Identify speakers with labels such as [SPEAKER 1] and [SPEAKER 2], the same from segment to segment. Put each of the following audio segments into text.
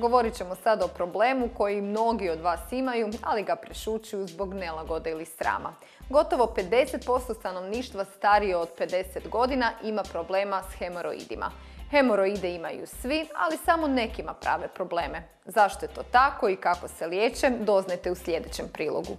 [SPEAKER 1] Govorit ćemo sad o problemu koji mnogi od vas imaju, ali ga prešućuju zbog nelagode ili srama. Gotovo 50% stanovništva starije od 50 godina ima problema s hemoroidima. Hemoroide imaju svi, ali samo nekima prave probleme. Zašto je to tako i kako se liječe, doznajte u sljedećem prilogu.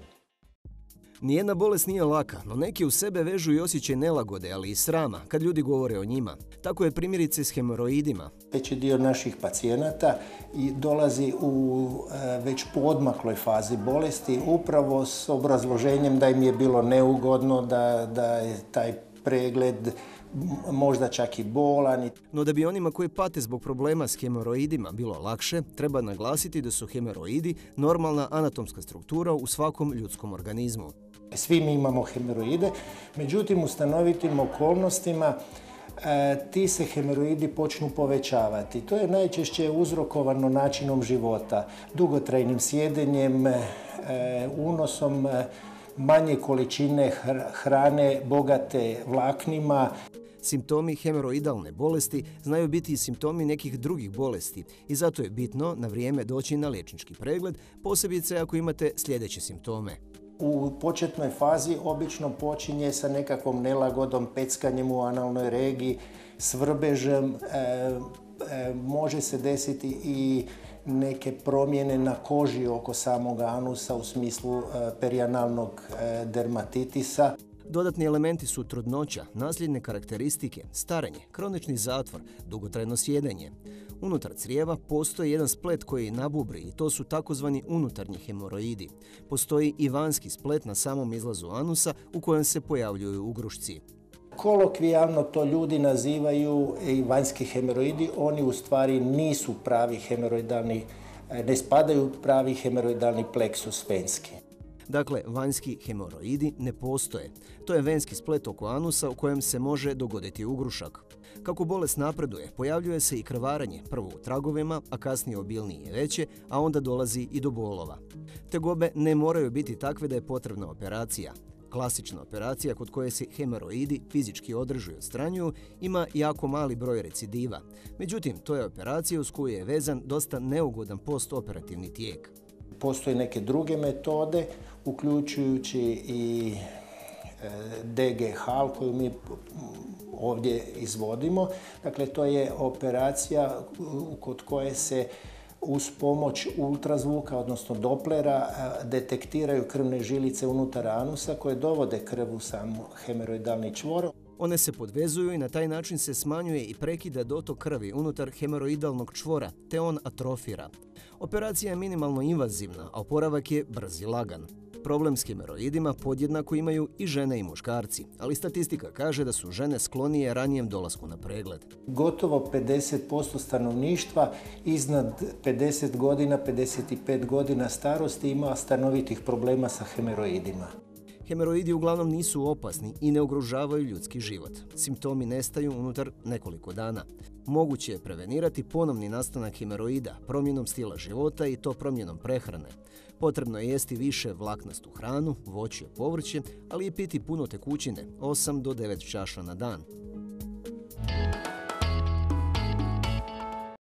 [SPEAKER 2] Nijedna bolest nije laka, no neki u sebe vežu i osjećaj nelagode, ali i srama, kad ljudi govore o njima. Tako je primjerice s hemoroidima.
[SPEAKER 3] Veći dio naših pacijenata i dolazi u e, već podmakloj fazi bolesti upravo s obrazloženjem da im je bilo neugodno, da, da je taj pregled možda čak i bolan.
[SPEAKER 2] No da bi onima koji pate zbog problema s hemoroidima bilo lakše, treba naglasiti da su hemoroidi normalna anatomska struktura u svakom ljudskom organizmu.
[SPEAKER 3] Svi mi imamo hemoroide, međutim u stanovitim okolnostima e, ti se hemoroidi počnu povećavati. To je najčešće uzrokovano načinom života, dugotrajnim sjedenjem, e, unosom e, manje količine hrane bogate vlaknima.
[SPEAKER 2] Simptomi hemoroidalne bolesti znaju biti i simptomi nekih drugih bolesti i zato je bitno na vrijeme doći na liječnički pregled, posebice ako imate sljedeće simptome.
[SPEAKER 3] U početnoj fazi obično počinje sa nekakvom nelagodom, peckanjem u analnoj regiji, svrbežem, e, e, može se desiti i neke promjene na koži oko samog anusa u smislu e, perianalnog dermatitisa.
[SPEAKER 2] Dodatni elementi su trudnoća, nasljedne karakteristike, starenje, kronični zatvor, dugotrajno sjedenje. Unutar crijeva postoji jedan splet koji nabubri i to su takozvani unutarnji hemoroidi. Postoji i vanjski splet na samom izlazu anusa u kojem se pojavljuju ugrušci.
[SPEAKER 3] Kolokvijalno to ljudi nazivaju i vanjski hemoroidi, oni u stvari nisu pravi hemoroidalni, ne spadaju pravi hemoroidalni pleksus venski.
[SPEAKER 2] Dakle, vanjski hemoroidi ne postoje. To je venski splet oko anusa u kojem se može dogoditi ugrušak. Kako bolest napreduje, pojavljuje se i krvaranje, prvo u tragovima, a kasnije obilnije veće, a onda dolazi i do bolova. Tegobe ne moraju biti takve da je potrebna operacija. Klasična operacija kod koje se hemoroidi fizički održuju od stranju ima jako mali broj recidiva. Međutim, to je operacija uz koju je vezan dosta neugodan postoperativni tijek.
[SPEAKER 3] Postoje neke druge metode, uključujući i e, DGH koju mi ovdje izvodimo. Dakle, to je operacija kod koje se uz pomoć ultrazvuka, odnosno doplera, detektiraju krvne žilice unutar anusa koje dovode krv u sam hemeroidalni čvor.
[SPEAKER 2] One se podvezuju i na taj način se smanjuje i prekida dotok krvi unutar hemoroidalnog čvora, te on atrofira. Operacija je minimalno invazivna, a oporavak je brz i lagan. Problem s hemeroidima podjednako imaju i žene i muškarci, ali statistika kaže da su žene sklonije ranijem dolasku na pregled.
[SPEAKER 3] Gotovo 50% stanovništva iznad 50 godina, 55 godina starosti ima stanovitih problema sa hemeroidima.
[SPEAKER 2] Hemeroidi uglavnom nisu opasni i ne ugrožavaju ljudski život. Simptomi nestaju unutar nekoliko dana. Moguće je prevenirati ponovni nastanak hemeroida promjenom stila života i to promjenom prehrane. Potrebno je jesti više vlaknastu hranu, voće, povrće, ali i piti puno tekućine, 8 do 9 čaša na dan.